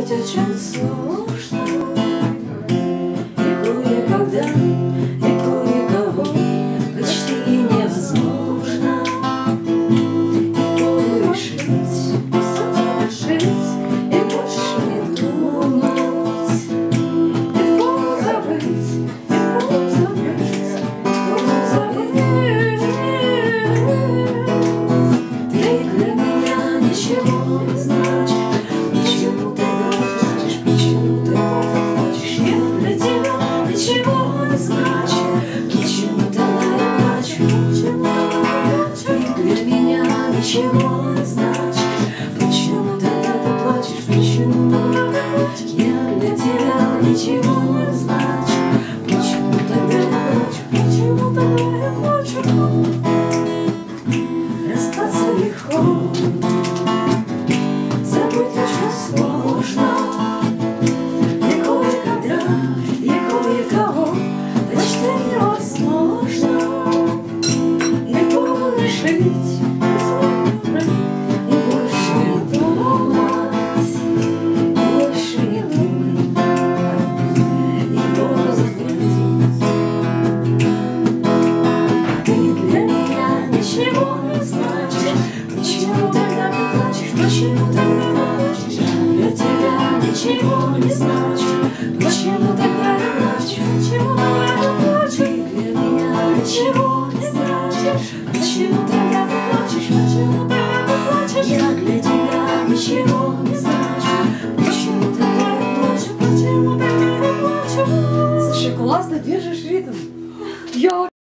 Забыть очень сложно ничего не значит. Почему тогда ты плачешь, почему плачешь Я для тебя ничего не значит? Почему тогда я плачу, почему тогда я плачу Расстаться легко. Забыть очень сложно И кое-когда, и кое-кого Почти невозможно. Голову решить, ничего не значишь Почему тогда ты плачешь, почему тогда плачешь? Для тебя ничего не значит. Почему тогда я плачу, почему я плачу? Ты для меня ничего не значишь Почему тогда ты плачешь, почему тогда ты плачешь? Я для тебя ничего не значу Почему тогда я плачу, почему тогда я плачу? Слушай, классно держишь ритм. Я